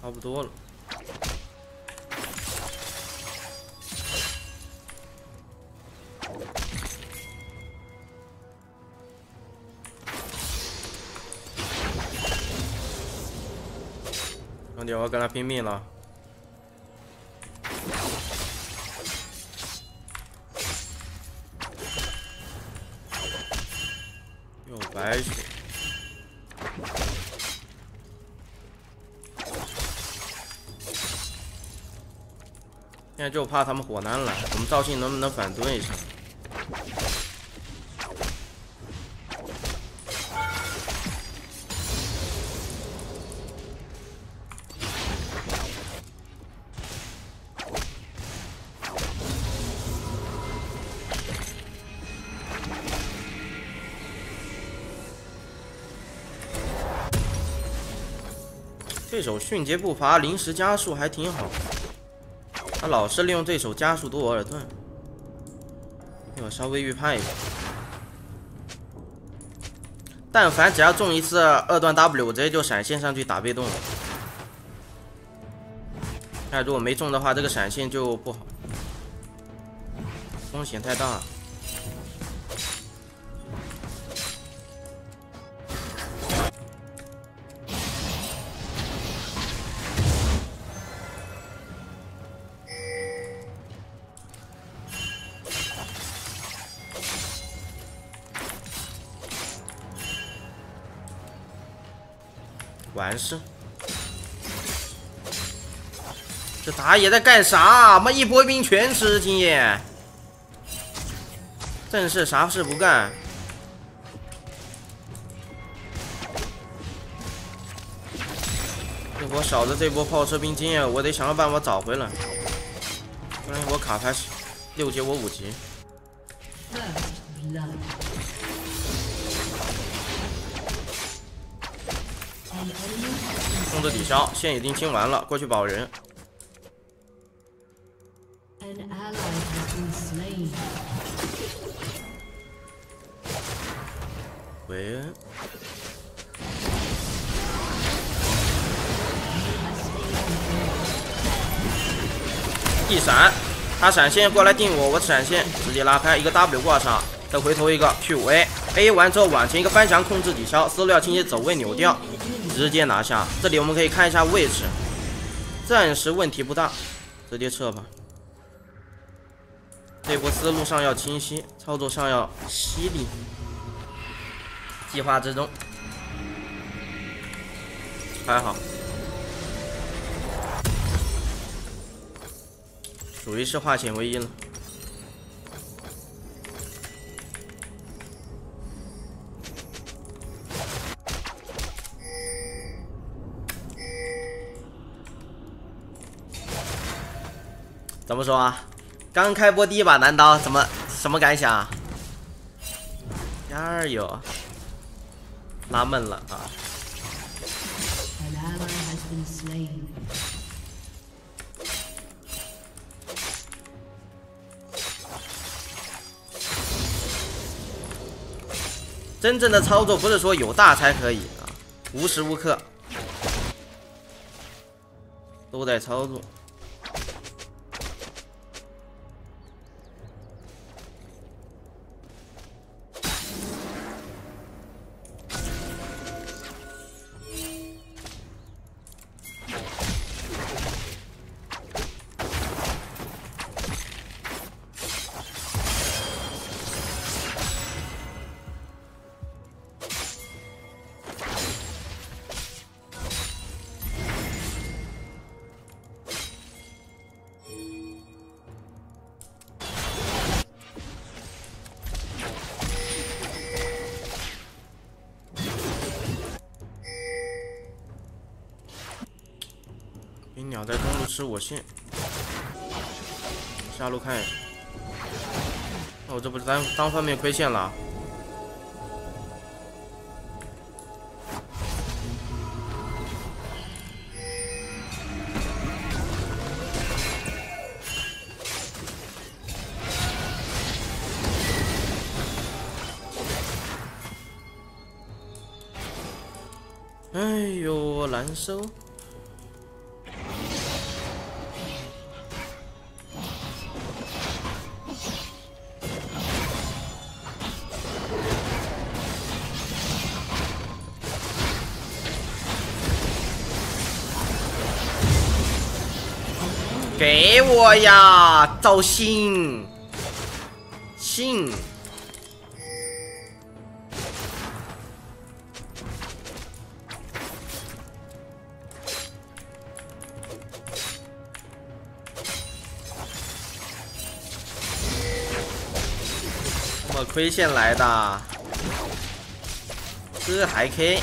差不多了。兄弟，我要跟他拼命了。白血，现在就怕他们火男来，我们赵信能不能反蹲一下？这手迅捷步伐临时加速还挺好，他老是利用这手加速多尔顿，我稍微预判一下，但凡只要中一次二段 W，我直接就闪现上去打被动了。那如果没中的话，这个闪现就不好，风险太大。完事。这打野在干啥？妈一波兵全吃经验，正事啥事不干。这波少的这波炮车兵经验，我得想个办法找回来。不然我卡牌六级，我五级。控制抵消，线已经清完了，过去保人。喂。一闪，他闪现过来定我，我闪现直接拉开一个 W 挂上，再回头一个 Q 五 A，A 完之后往前一个翻墙控制抵消，思路要清晰，走位扭掉。直接拿下，这里我们可以看一下位置，暂时问题不大，直接撤吧。这波思路上要清晰，操作上要犀利，计划之中，还好，属于是化险为夷了。怎么说啊？刚开播第一把男刀，怎么什么感想？加油！纳闷了啊！真正的操作不是说有大才可以啊，无时无刻都在操作。在中路吃我线，下路看一下。那我这不是单单方面亏线了？哎呦，难受。给我呀，赵信信。我亏线来的，这还 K，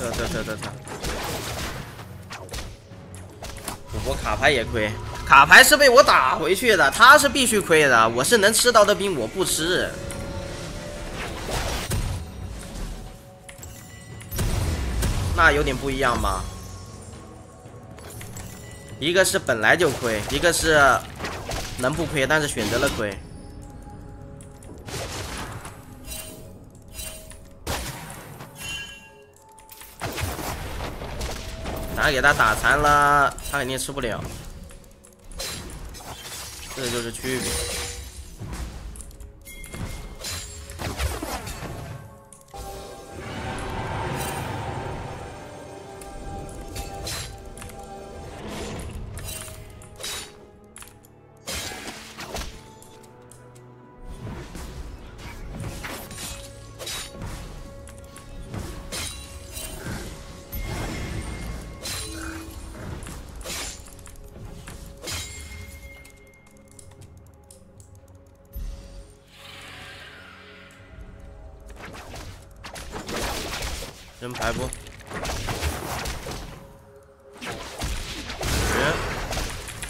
这这这这这。我卡牌也亏，卡牌是被我打回去的，他是必须亏的。我是能吃到的兵，我不吃，那有点不一样吧？一个是本来就亏，一个是能不亏，但是选择了亏。咱给他打残了，他肯定吃不了，这就是区别。扔牌不？人，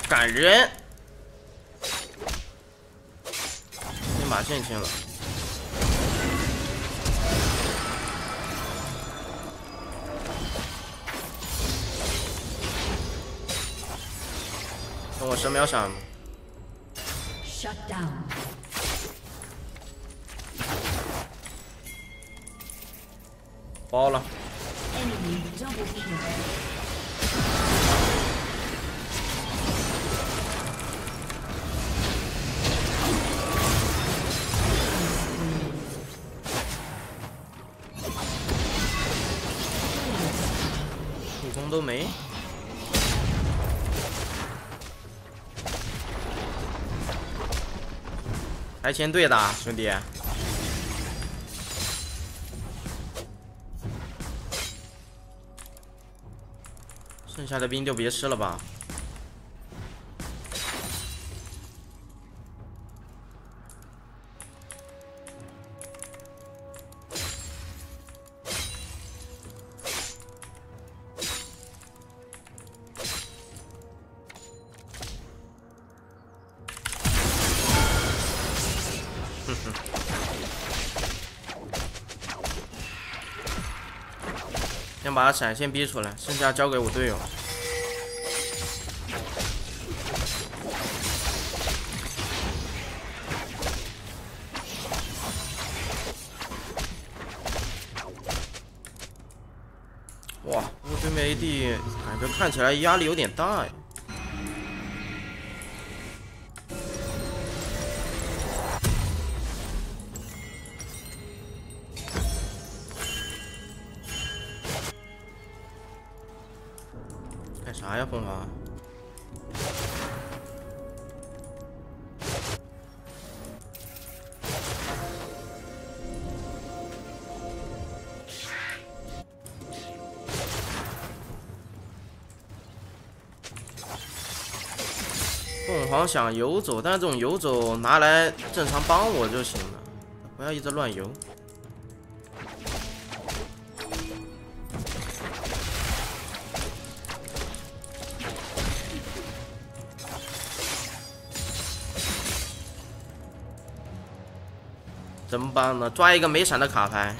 赶人，先把线清了。等我十秒闪。包了。普攻都没。还先对的，兄弟。剩下的兵就别吃了吧。闪现逼出来，剩下交给我队友。哇，我对面 AD 感觉看起来压力有点大。呀，凤凰想游走，但是这种游走拿来正常帮我就行了，不要一直乱游。怎么办呢？抓一个没闪的卡牌。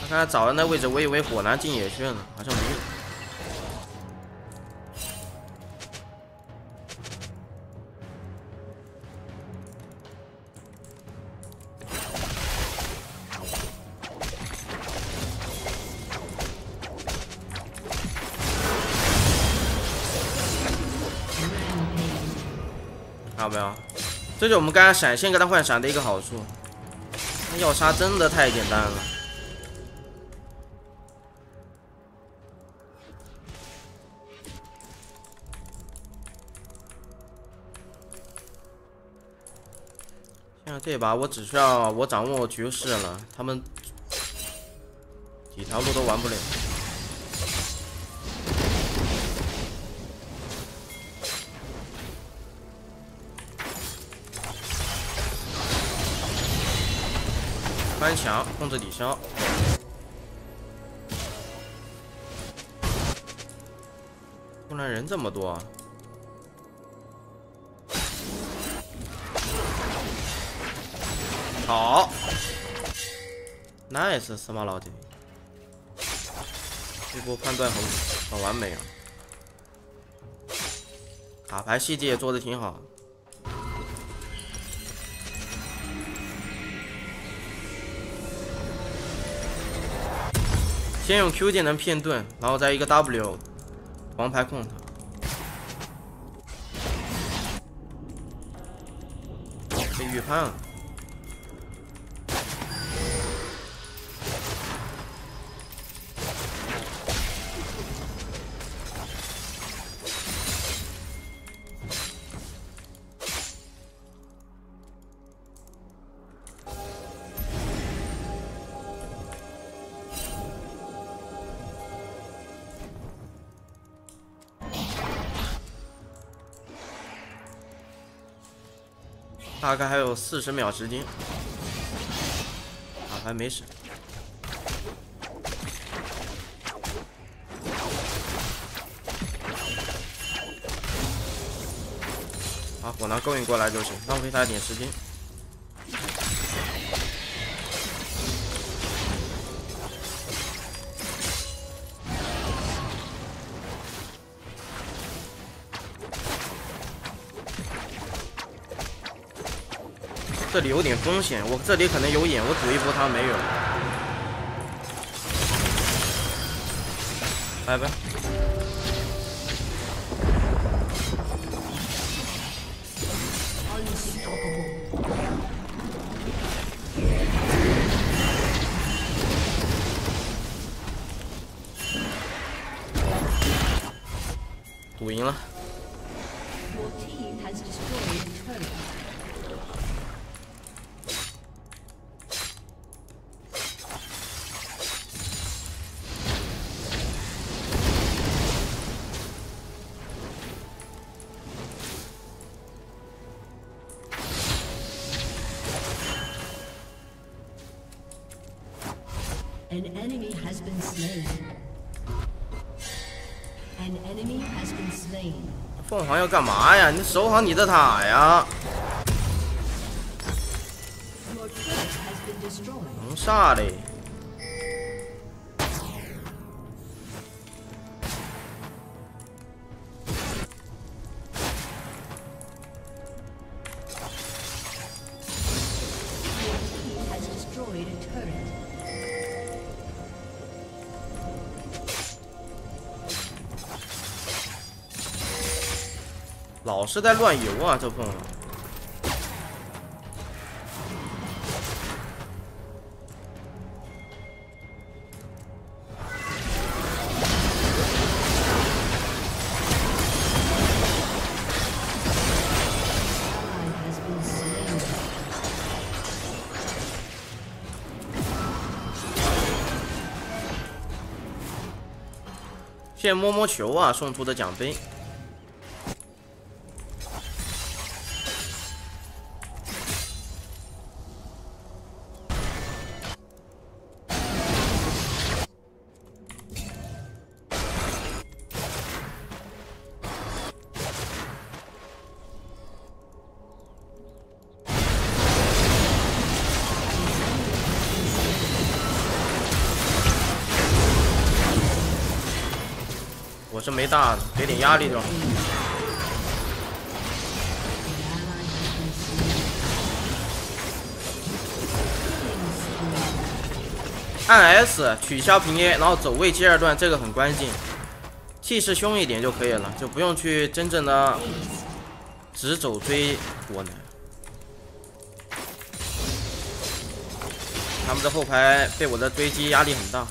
他刚才找的那位置，我以为火男进野血呢，好像没有。这就我们刚刚闪现跟他换闪的一个好处。要杀真的太简单了。现在这把我只需要我掌握局势了，他们几条路都玩不了。翻墙控制抵消，不然人这么多，好，nice，司马老弟，这波判断很很完美啊，卡牌细节也做的挺好。先用 Q 技能骗盾，然后再一个 W 王牌控他，被预判了。大概还有四十秒时间，啊，还没死。好，火拿勾引过来就行，浪费他一点时间。这里有点风险，我这里可能有眼，我赌一波他没有。拜拜。An enemy has been slain. An enemy has been slain. 凤凰要干嘛呀？你守好你的塔呀！能杀嘞！是在乱游啊，这凤凰。先摸摸球啊，送出的奖杯。这没大，给点压力就。按 S 取消平 A，然后走位接二段，这个很关键。气势凶一点就可以了，就不用去真正的直走追我呢。他们的后排被我的追击压力很大。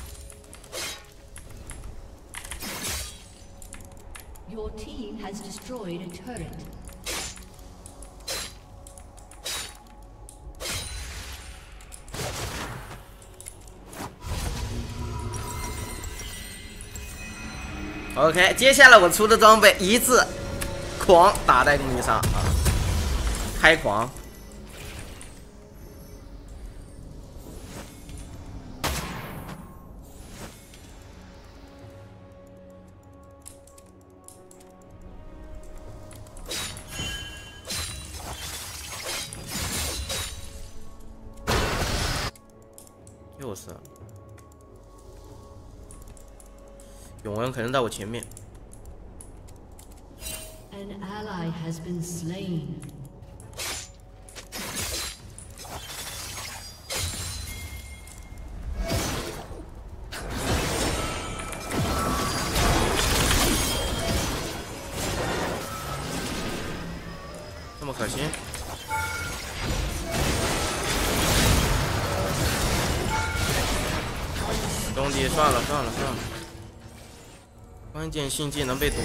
Has destroyed a turret. OK，接下来我出的装备一字狂打在公敌上啊，开狂。可能在我前面。An ally has been slain. 关键性技能被堵了。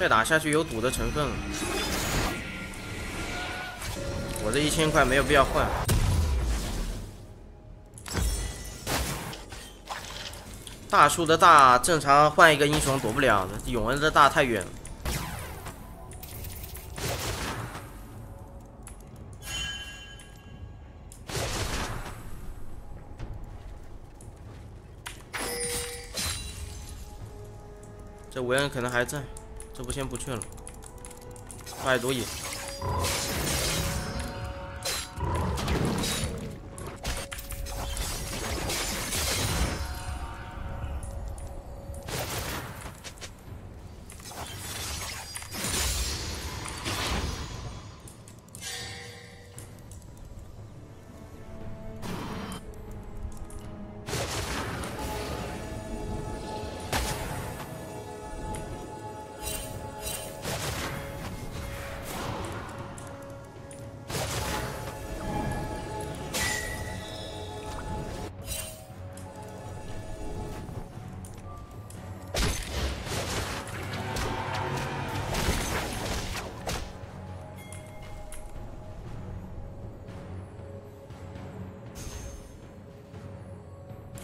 再打下去有赌的成分，我这一千块没有必要换。大树的大正常换一个英雄躲不了的，永恩的大太远了。维恩可能还在，这波先不去了。快毒野，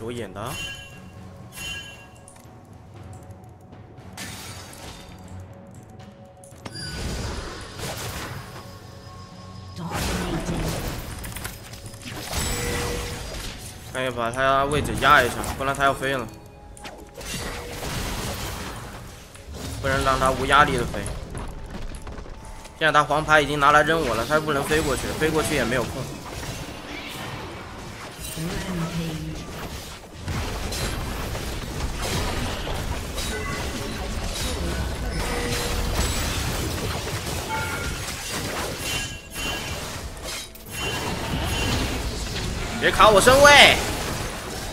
给我演的啊。赶紧把他位置压一下，不然他要飞了。不能让他无压力的飞。现在他黄牌已经拿来扔我了，他又不能飞过去，飞过去也没有空。别卡我身位，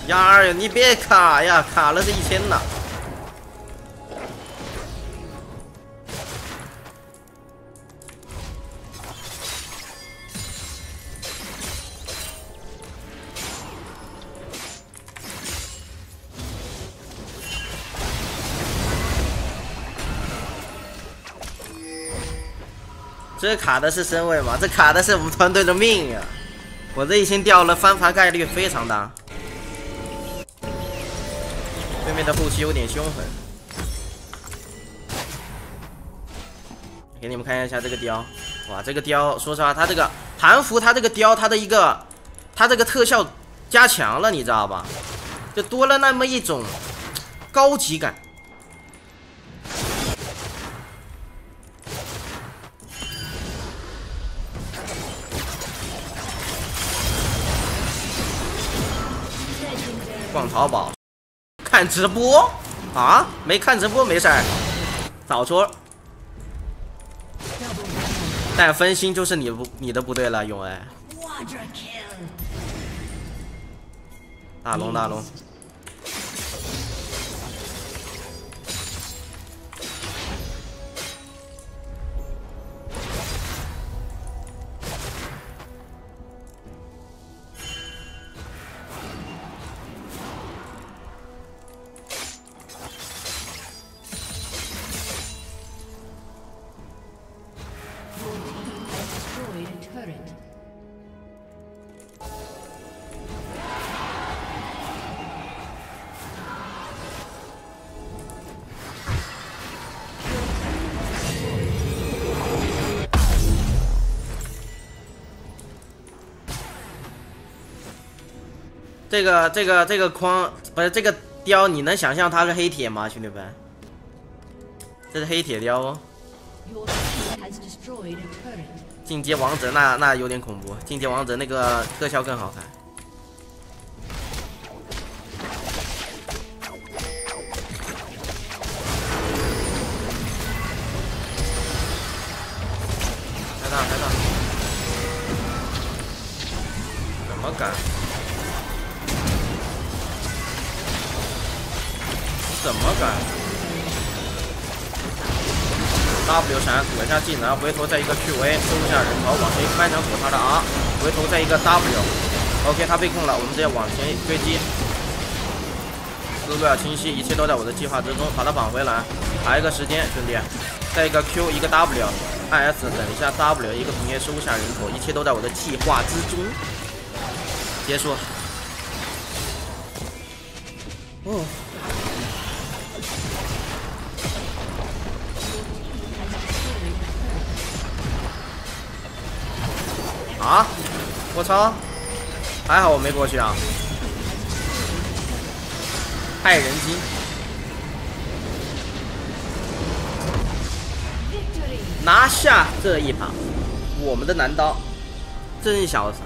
丫儿，你别卡呀，卡了这一千呢。这卡的是身位吗？这卡的是我们团队的命呀！我这一星掉了，翻盘概率非常大。对面的后期有点凶狠，给你们看一下这个雕，哇，这个雕，说实话，它这个韩服，它这个雕，它的一个，它这个特效加强了，你知道吧？就多了那么一种高级感。逛淘宝，看直播啊？没看直播没事儿，早说。但分心就是你不你的不对了，永恩。大龙大龙，这个这个这个框不是这个雕，你能想象它是黑铁吗，兄弟们？这是黑铁雕哦。进阶王者那那有点恐怖，进阶王者那个特效更好看。开大开大，怎么敢？怎么改？W 闪躲一下技能，回头再一个 QA 收一下人头，往前翻墙躲他的 R，回头再一个 W，OK 他被控了，我们直接往前追击，思路要清晰，一切都在我的计划之中，把他绑回来，还一个时间，兄弟，再一个 Q 一个 W，按 S 等一下 W，一个同学收下人头，一切都在我的计划之中，结束。哦。啊！我操！还好我没过去啊！害人精！拿下这一把，我们的男刀真潇洒。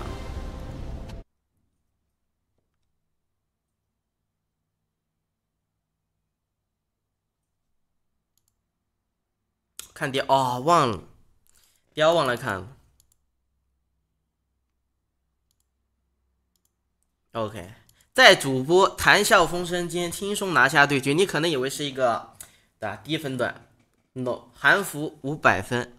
看雕哦，忘了，雕忘了看 OK，在主播谈笑风生间轻松拿下对决，你可能以为是一个对吧？低分段，no，韩服五百分，